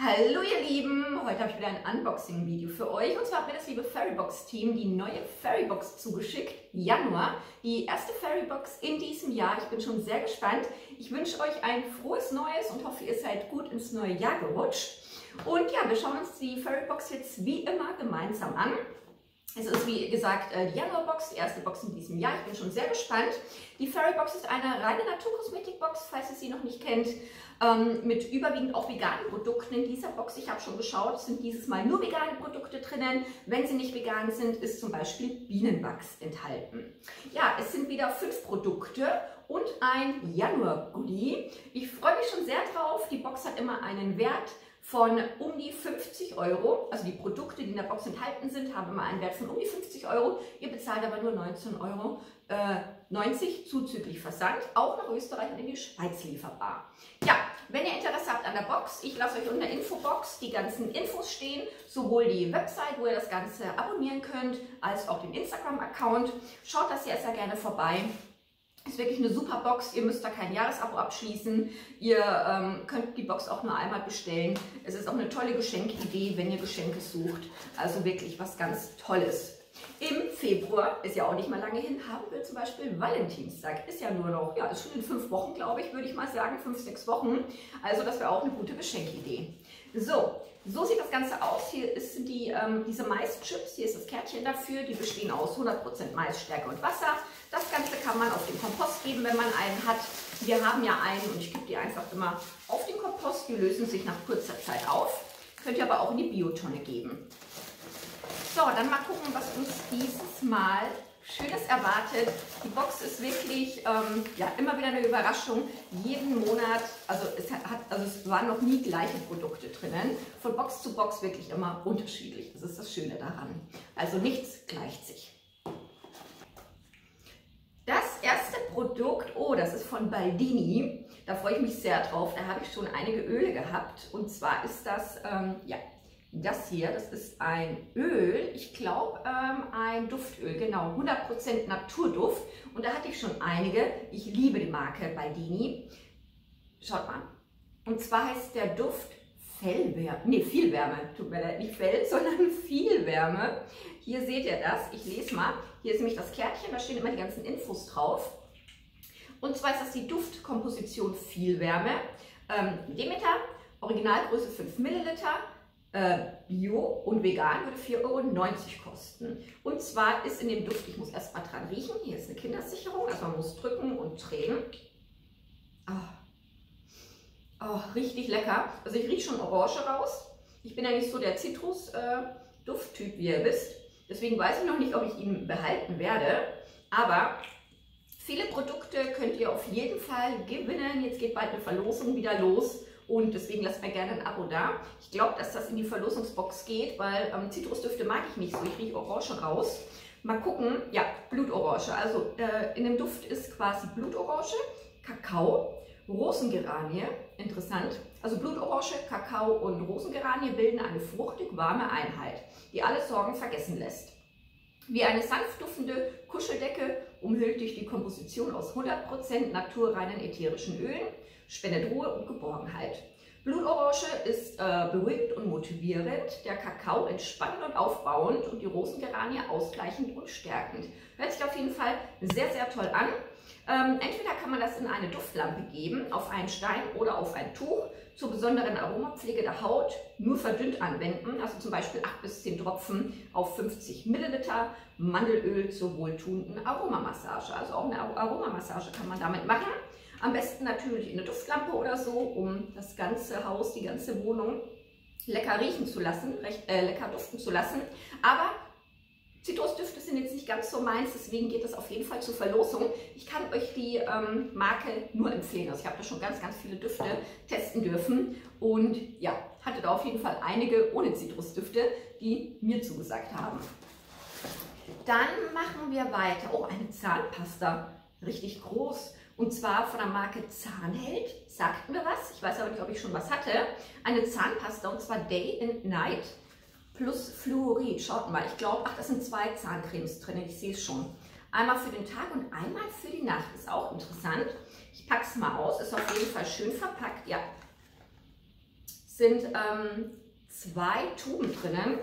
Hallo ihr Lieben, heute habe ich wieder ein Unboxing-Video für euch und zwar hat mir das liebe Fairybox-Team die neue Fairybox zugeschickt, Januar, die erste Fairybox in diesem Jahr. Ich bin schon sehr gespannt. Ich wünsche euch ein frohes Neues und hoffe, ihr seid gut ins neue Jahr gerutscht. Und ja, wir schauen uns die Fairybox jetzt wie immer gemeinsam an. Es ist wie gesagt äh, die Januarbox, die erste Box in diesem Jahr. Ich bin schon sehr gespannt. Die Fairybox ist eine reine Naturkosmetikbox, falls ihr sie noch nicht kennt ähm, mit überwiegend auch veganen Produkten in dieser Box. Ich habe schon geschaut, sind dieses Mal nur vegane Produkte drinnen. Wenn sie nicht vegan sind, ist zum Beispiel Bienenwachs enthalten. Ja, es sind wieder fünf Produkte und ein Januar-Goodie. Ich freue mich schon sehr drauf. Die Box hat immer einen Wert von um die 50 Euro. Also die Produkte, die in der Box enthalten sind, haben immer einen Wert von um die 50 Euro. Ihr bezahlt aber nur 19,90 Euro äh, zuzüglich Versand, auch nach Österreich und in die Schweiz lieferbar. Ja, wenn ihr Interesse habt an der Box, ich lasse euch unter der Infobox die ganzen Infos stehen, sowohl die Website, wo ihr das Ganze abonnieren könnt, als auch den Instagram-Account. Schaut das sehr, sehr gerne vorbei. Ist wirklich eine super Box. Ihr müsst da kein Jahresabo abschließen. Ihr ähm, könnt die Box auch nur einmal bestellen. Es ist auch eine tolle Geschenkidee, wenn ihr Geschenke sucht. Also wirklich was ganz Tolles. Im Februar, ist ja auch nicht mal lange hin, haben wir zum Beispiel Valentinstag. Ist ja nur noch, ja, ist schon in fünf Wochen, glaube ich, würde ich mal sagen, fünf, sechs Wochen. Also das wäre auch eine gute Geschenkidee. So, so sieht das Ganze aus. Hier ist die, ähm, diese Maischips, hier ist das Kärtchen dafür. Die bestehen aus 100% Maisstärke und Wasser. Das Ganze kann man auf den Kompost geben, wenn man einen hat. Wir haben ja einen und ich gebe die einfach immer auf den Kompost. Die lösen sich nach kurzer Zeit auf. Könnt ihr aber auch in die Biotonne geben. So, dann mal gucken, was uns dieses Mal Schönes erwartet. Die Box ist wirklich ähm, ja, immer wieder eine Überraschung. Jeden Monat, also es, hat, also es waren noch nie gleiche Produkte drinnen. Von Box zu Box wirklich immer unterschiedlich. Das ist das Schöne daran. Also nichts gleicht sich. Das erste Produkt, oh, das ist von Baldini. Da freue ich mich sehr drauf. Da habe ich schon einige Öle gehabt. Und zwar ist das, ähm, ja, das hier, das ist ein Öl, ich glaube ähm, ein Duftöl, genau, 100% Naturduft. Und da hatte ich schon einige. Ich liebe die Marke Baldini. Schaut mal. Und zwar heißt der Duft Fellwärme, nee, viel Wärme, tut mir leid, nicht Fell, sondern viel Wärme. Hier seht ihr das, ich lese mal. Hier ist nämlich das Kärtchen, da stehen immer die ganzen Infos drauf. Und zwar ist das die Duftkomposition viel Wärme. Ähm, Demeter, Originalgröße 5 Milliliter, äh, Bio und vegan würde 4,90 Euro kosten. Und zwar ist in dem Duft, ich muss erst mal dran riechen, hier ist eine Kindersicherung, also man muss drücken und drehen. Oh. Oh, richtig lecker. Also ich rieche schon Orange raus. Ich bin ja nicht so der Zitrus-Dufttyp, äh, wie ihr wisst. Deswegen weiß ich noch nicht, ob ich ihn behalten werde. Aber viele Produkte könnt ihr auf jeden Fall gewinnen. Jetzt geht bald eine Verlosung wieder los. Und deswegen lasst mir gerne ein Abo da. Ich glaube, dass das in die Verlosungsbox geht, weil ähm, Zitrusdüfte mag ich nicht so. Ich rieche Orange raus. Mal gucken. Ja, Blutorange. Also äh, in dem Duft ist quasi Blutorange, Kakao, Rosengeranie. Interessant. Also Blutorange, Kakao und Rosengeranie bilden eine fruchtig warme Einheit, die alle Sorgen vergessen lässt. Wie eine sanft duftende Kuscheldecke umhüllt dich die Komposition aus 100% naturreinen ätherischen Ölen, spendet Ruhe und Geborgenheit. Blutorange ist äh, beruhigend und motivierend, der Kakao entspannend und aufbauend und die Rosengeranie ausgleichend und stärkend. Hört sich auf jeden Fall sehr, sehr toll an. Ähm, entweder kann man das in eine Duftlampe geben, auf einen Stein oder auf ein Tuch. Zur besonderen Aromapflege der Haut nur verdünnt anwenden, also zum Beispiel 8 bis 10 Tropfen auf 50 Milliliter Mandelöl zur wohltuenden Aromamassage. Also auch eine Aromamassage kann man damit machen. Am besten natürlich in eine Duftlampe oder so, um das ganze Haus, die ganze Wohnung lecker riechen zu lassen, recht, äh, lecker duften zu lassen. Aber Zitrusdüfte sind jetzt nicht ganz so meins, deswegen geht das auf jeden Fall zur Verlosung. Ich kann euch die ähm, Marke nur empfehlen. Also ich habe da schon ganz, ganz viele Düfte testen dürfen und ja, hatte da auf jeden Fall einige ohne Zitrusdüfte, die mir zugesagt haben. Dann machen wir weiter. Oh, eine Zahnpasta. Richtig groß. Und zwar von der Marke Zahnheld. Sagt mir was. Ich weiß aber nicht, ob ich schon was hatte. Eine Zahnpasta und zwar Day and Night plus Fluorid. Schaut mal, ich glaube, ach, das sind zwei Zahncremes drin, ich sehe es schon. Einmal für den Tag und einmal für die Nacht. Ist auch interessant. Ich packe es mal aus. Ist auf jeden Fall schön verpackt. Ja. sind ähm, zwei Tuben drinnen.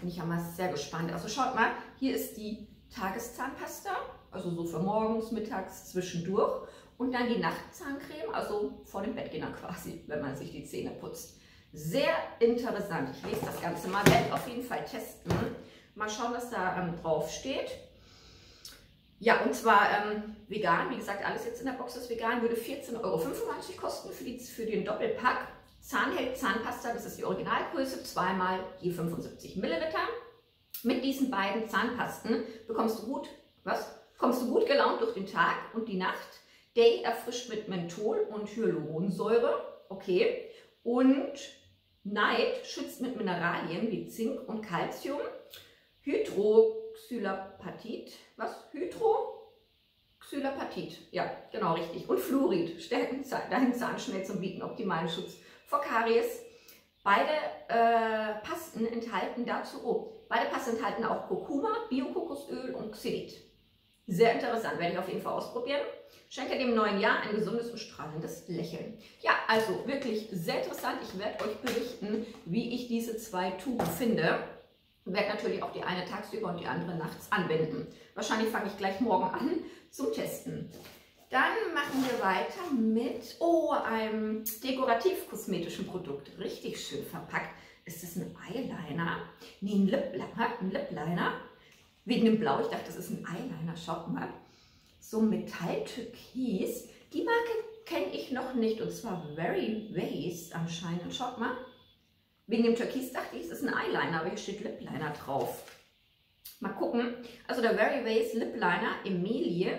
Bin ich ja mal sehr gespannt. Also schaut mal, hier ist die Tageszahnpasta, also so für morgens, mittags, zwischendurch. Und dann die Nachtzahncreme, also vor dem Bettgehen quasi, wenn man sich die Zähne putzt. Sehr interessant. Ich lese das Ganze mal, werde auf jeden Fall testen. Mal schauen, was da ähm, drauf steht. Ja, und zwar ähm, vegan. Wie gesagt, alles jetzt in der Box ist vegan. Würde 14,95 Euro kosten für, die, für den Doppelpack. Zahnheld Zahnpasta, das ist die Originalgröße, zweimal je 75 Milliliter. Mit diesen beiden Zahnpasten bekommst du gut, was? Kommst du gut gelaunt durch den Tag und die Nacht. Day erfrischt mit Menthol und Hyaluronsäure. Okay. Und Night schützt mit Mineralien wie Zink und Calcium. Hydroxylapatit. Was? Hydroxylapatit. Ja, genau richtig. Und Fluorid stärken deinen Zahnschmelz und bieten optimalen Schutz vor Karies. Beide äh, Pasten enthalten dazu, oh, beide Pasten enthalten auch Kurkuma, Bio-Kokosöl und Xylit. Sehr interessant, werde ich auf jeden Fall ausprobieren. Schenke dem neuen Jahr ein gesundes und strahlendes Lächeln. Ja, also wirklich sehr interessant. Ich werde euch berichten, wie ich diese zwei Tuben finde. Ich werde natürlich auch die eine tagsüber und die andere nachts anwenden. Wahrscheinlich fange ich gleich morgen an zum Testen. Dann machen wir weiter mit oh, einem dekorativ-kosmetischen Produkt. Richtig schön verpackt. Ist das ein Eyeliner? Nee, ein Lip-Liner. Ein Lip-Liner. Wegen dem Blau. Ich dachte, das ist ein Eyeliner. Schaut mal. So Metall-Türkis. Die Marke kenne ich noch nicht. Und zwar Very Vase anscheinend. Schaut mal. Wegen dem Türkis dachte ich, es ist ein Eyeliner. Aber hier steht Lip-Liner drauf. Mal gucken. Also der Very Vase Lip Liner Emilie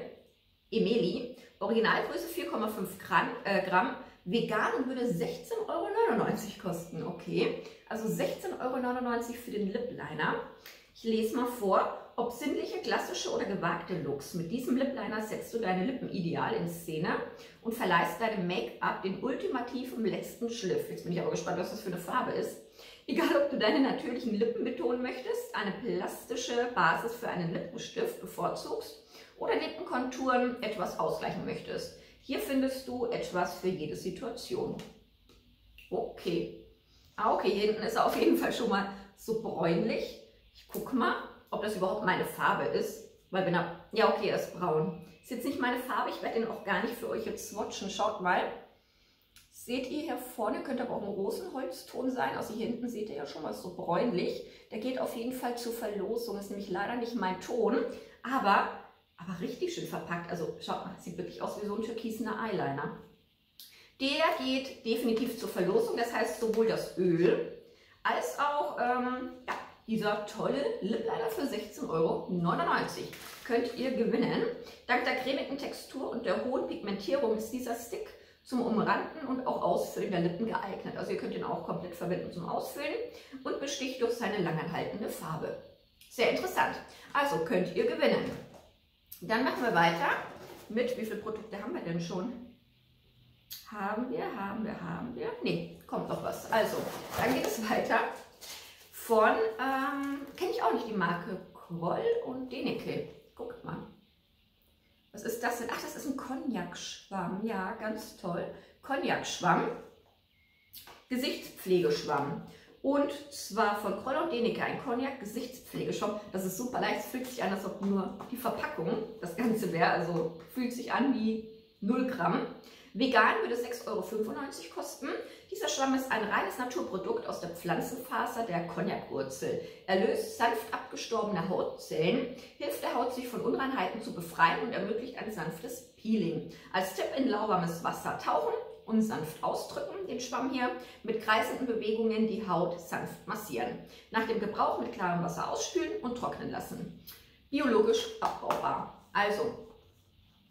Emeli. Originalgröße 4,5 Gramm, äh, Gramm. Vegan und würde 16,99 Euro kosten. Okay, also 16,99 Euro für den Lip Liner. Ich lese mal vor. Ob sinnliche, klassische oder gewagte Looks. Mit diesem Lip Liner setzt du deine Lippen ideal in Szene und verleihst deinem Make-up den ultimativen letzten Schliff. Jetzt bin ich aber gespannt, was das für eine Farbe ist. Egal, ob du deine natürlichen Lippen betonen möchtest, eine plastische Basis für einen Lippenstift bevorzugst oder Lippenkonturen etwas ausgleichen möchtest. Hier findest du etwas für jede Situation. Okay. Ah, okay, hier hinten ist er auf jeden Fall schon mal so bräunlich. Ich gucke mal, ob das überhaupt meine Farbe ist. Weil wenn er, ja okay, er ist braun. Ist jetzt nicht meine Farbe, ich werde den auch gar nicht für euch jetzt swatchen. Schaut mal. Seht ihr hier vorne, könnte aber auch ein Rosenholzton sein. Also hier hinten seht ihr ja schon mal so bräunlich. Der geht auf jeden Fall zur Verlosung. Ist nämlich leider nicht mein Ton. Aber aber richtig schön verpackt. Also schaut mal, sieht wirklich aus wie so ein türkisener Eyeliner. Der geht definitiv zur Verlosung, das heißt sowohl das Öl als auch ähm, ja, dieser tolle Lip Liner für 16,99 Euro könnt ihr gewinnen. Dank der cremigen Textur und der hohen Pigmentierung ist dieser Stick zum Umranden und auch Ausfüllen der Lippen geeignet. Also ihr könnt ihn auch komplett verwenden zum Ausfüllen und besticht durch seine langanhaltende Farbe. Sehr interessant. Also könnt ihr gewinnen. Dann machen wir weiter mit, wie viele Produkte haben wir denn schon? Haben wir, haben wir, haben wir. Ne, kommt noch was. Also, dann geht es weiter von, ähm, kenne ich auch nicht die Marke Kroll und Deneke. Guckt mal. Was ist das denn? Ach, das ist ein Cognac-Schwamm. Ja, ganz toll. Cognac-Schwamm. Gesichtspflegeschwamm. Und zwar von Kroll und Deneke, ein Cognac Gesichtspflegeshop. Das ist super leicht, es fühlt sich an, als ob nur die Verpackung das Ganze wäre. Also fühlt sich an wie 0 Gramm. Vegan würde 6,95 Euro kosten. Dieser Schwamm ist ein reines Naturprodukt aus der Pflanzenfaser der Cognac-Wurzel. Er löst sanft abgestorbene Hautzellen, hilft der Haut, sich von Unreinheiten zu befreien und ermöglicht ein sanftes Peeling. Als Tipp in lauwarmes Wasser tauchen und sanft ausdrücken, den Schwamm hier, mit kreisenden Bewegungen die Haut sanft massieren. Nach dem Gebrauch mit klarem Wasser ausspülen und trocknen lassen. Biologisch abbaubar. Also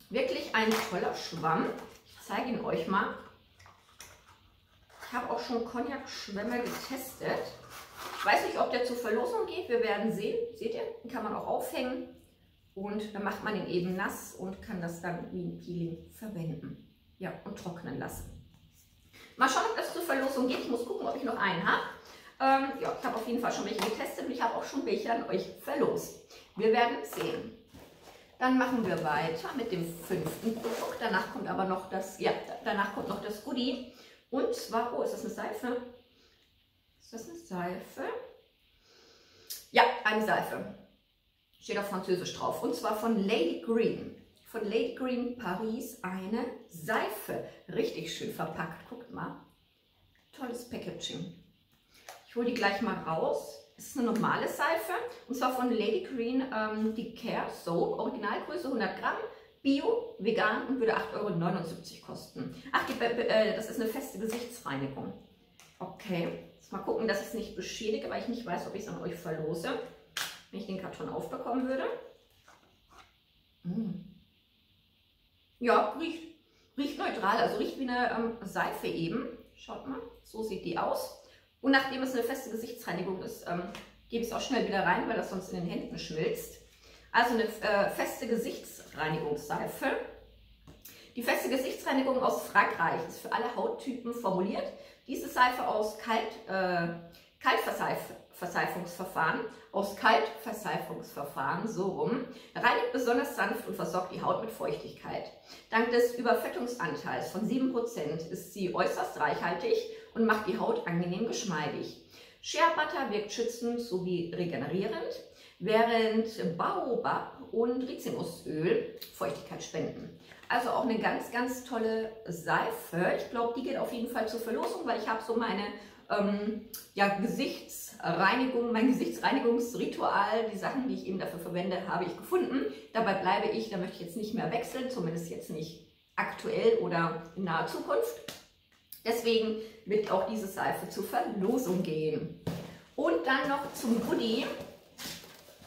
wirklich ein toller Schwamm. Ich zeige ihn euch mal. Ich habe auch schon Cognac-Schwämme getestet. Ich weiß nicht, ob der zur Verlosung geht. Wir werden sehen. Seht ihr? Den kann man auch aufhängen. Und dann macht man ihn eben nass und kann das dann wie ein Peeling verwenden ja, und trocknen lassen. Mal schauen, ob das zur Verlosung geht. Ich muss gucken, ob ich noch einen habe. Ähm, ja, ich habe auf jeden Fall schon welche getestet und ich habe auch schon welche an euch verlost. Wir werden sehen. Dann machen wir weiter mit dem fünften Produkt. Danach kommt aber noch das, ja, danach kommt noch das Goodie. Und zwar, oh, ist das eine Seife? Ist das eine Seife? Ja, eine Seife. Steht auf Französisch drauf. Und zwar von Lady Green. Von Lady Green Paris eine Seife. Richtig schön verpackt. Guckt mal. Tolles Packaging. Ich hole die gleich mal raus. Es ist eine normale Seife. Und zwar von Lady Green ähm, die Care Soap. Originalgröße 100 Gramm. Bio, vegan und würde 8,79 Euro kosten. Ach, die, äh, das ist eine feste Gesichtsreinigung. Okay, jetzt mal gucken, dass ich es nicht beschädige, weil ich nicht weiß, ob ich es an euch verlose wenn ich den Karton aufbekommen würde. Mm. Ja, riecht, riecht neutral, also riecht wie eine ähm, Seife eben. Schaut mal, so sieht die aus. Und nachdem es eine feste Gesichtsreinigung ist, ähm, gebe ich es auch schnell wieder rein, weil das sonst in den Händen schmilzt. Also eine äh, feste Gesichtsreinigungsseife. Die feste Gesichtsreinigung aus Frankreich ist für alle Hauttypen formuliert. Diese Seife aus Kalt, äh, Kaltverseife Verseifungsverfahren aus Kaltverseifungsverfahren, so rum, reinigt besonders sanft und versorgt die Haut mit Feuchtigkeit. Dank des Überfettungsanteils von 7% ist sie äußerst reichhaltig und macht die Haut angenehm geschmeidig. Shea Butter wirkt schützend sowie regenerierend, während Baobab und Rizinusöl Feuchtigkeit spenden. Also auch eine ganz, ganz tolle Seife. Ich glaube, die geht auf jeden Fall zur Verlosung, weil ich habe so meine ähm, ja, Gesichtsreinigung, mein Gesichtsreinigungsritual, die Sachen, die ich eben dafür verwende, habe ich gefunden. Dabei bleibe ich, da möchte ich jetzt nicht mehr wechseln, zumindest jetzt nicht aktuell oder in naher Zukunft. Deswegen wird auch diese Seife zur Verlosung gehen. Und dann noch zum Goodie.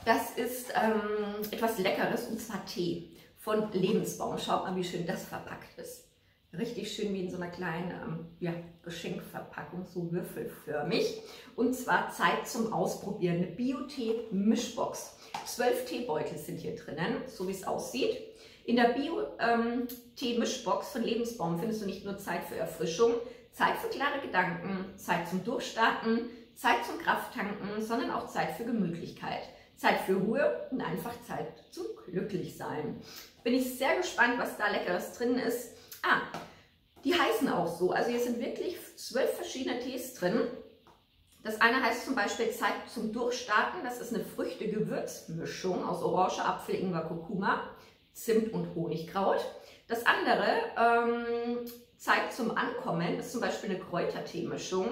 Das ist ähm, etwas Leckeres und zwar Tee von Lebensbaum. Schaut mal, wie schön das verpackt ist. Richtig schön wie in so einer kleinen ähm, ja, Geschenkverpackung, so würfelförmig. Und zwar Zeit zum Ausprobieren. Eine Bio-Tee-Mischbox. Zwölf Teebeutel sind hier drinnen, so wie es aussieht. In der Bio-Tee-Mischbox von Lebensbaum findest du nicht nur Zeit für Erfrischung, Zeit für klare Gedanken, Zeit zum Durchstarten, Zeit zum Krafttanken, sondern auch Zeit für Gemütlichkeit. Zeit für Ruhe und einfach Zeit zum Glücklichsein. Bin ich sehr gespannt, was da Leckeres drin ist. Ah, die heißen auch so. Also hier sind wirklich zwölf verschiedene Tees drin. Das eine heißt zum Beispiel Zeit zum Durchstarten. Das ist eine Früchte-Gewürzmischung aus Orange, Apfel, Ingwer, Kurkuma, Zimt und Honigkraut. Das andere, ähm, Zeit zum Ankommen, ist zum Beispiel eine Kräutertee-Mischung.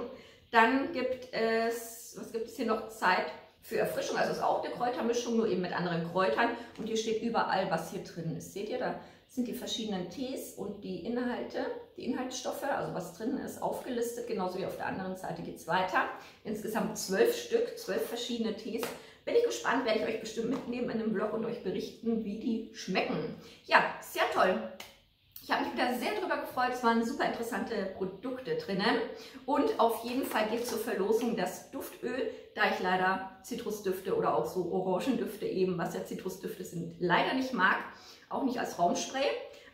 Dann gibt es, was gibt es hier noch? Zeit für Erfrischung, also ist auch eine Kräutermischung, nur eben mit anderen Kräutern. Und hier steht überall, was hier drin ist. Seht ihr, da sind die verschiedenen Tees und die Inhalte, die Inhaltsstoffe, also was drin ist, aufgelistet. Genauso wie auf der anderen Seite geht es weiter. Insgesamt zwölf Stück, zwölf verschiedene Tees. Bin ich gespannt, werde ich euch bestimmt mitnehmen in einem Vlog und euch berichten, wie die schmecken. Ja, sehr toll. Ich habe mich wieder sehr darüber gefreut. Es waren super interessante Produkte drinnen. Und auf jeden Fall geht zur Verlosung das Duftöl, da ich leider Zitrusdüfte oder auch so Orangendüfte eben, was ja Zitrusdüfte sind, leider nicht mag auch nicht als Raumspray.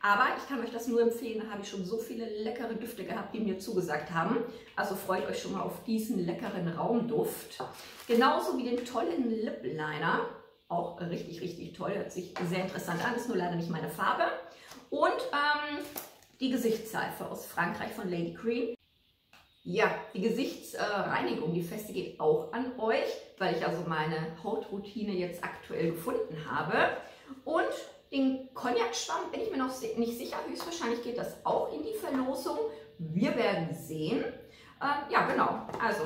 Aber ich kann euch das nur empfehlen, da habe ich schon so viele leckere Düfte gehabt, die mir zugesagt haben. Also freut euch schon mal auf diesen leckeren Raumduft. Genauso wie den tollen Lip Liner. Auch richtig, richtig toll, hört sich sehr interessant an, ist nur leider nicht meine Farbe. Und ähm, die Gesichtsseife aus Frankreich von Lady Cream. Ja, die Gesichtsreinigung, die feste geht auch an euch, weil ich also meine Hautroutine jetzt aktuell gefunden habe. Und den Cognac-Schwamm bin ich mir noch nicht sicher. Höchstwahrscheinlich geht das auch in die Verlosung. Wir werden sehen. Äh, ja, genau. Also,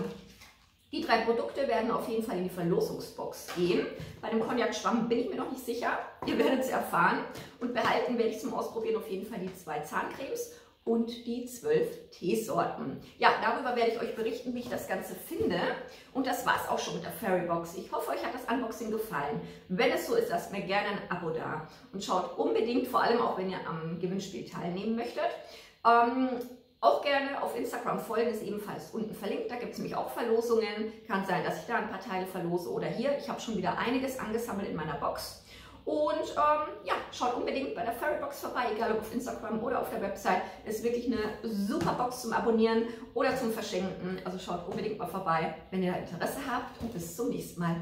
die drei Produkte werden auf jeden Fall in die Verlosungsbox gehen. Bei dem Cognac-Schwamm bin ich mir noch nicht sicher. Ihr werdet es erfahren. Und behalten werde ich zum Ausprobieren auf jeden Fall die zwei Zahncremes und die zwölf Teesorten. Ja, darüber werde ich euch berichten, wie ich das Ganze finde. Und das war es auch schon mit der Fairybox. Ich hoffe, euch hat das Unboxing gefallen. Wenn es so ist, lasst mir gerne ein Abo da. Und schaut unbedingt, vor allem auch wenn ihr am Gewinnspiel teilnehmen möchtet, ähm, auch gerne auf Instagram folgen, ist ebenfalls unten verlinkt. Da gibt es nämlich auch Verlosungen. Kann sein, dass ich da ein paar Teile verlose oder hier. Ich habe schon wieder einiges angesammelt in meiner Box. Und ähm, ja, schaut unbedingt bei der Fairybox vorbei, egal ob auf Instagram oder auf der Website. Ist wirklich eine super Box zum Abonnieren oder zum Verschenken. Also schaut unbedingt mal vorbei, wenn ihr Interesse habt. Und bis zum nächsten Mal.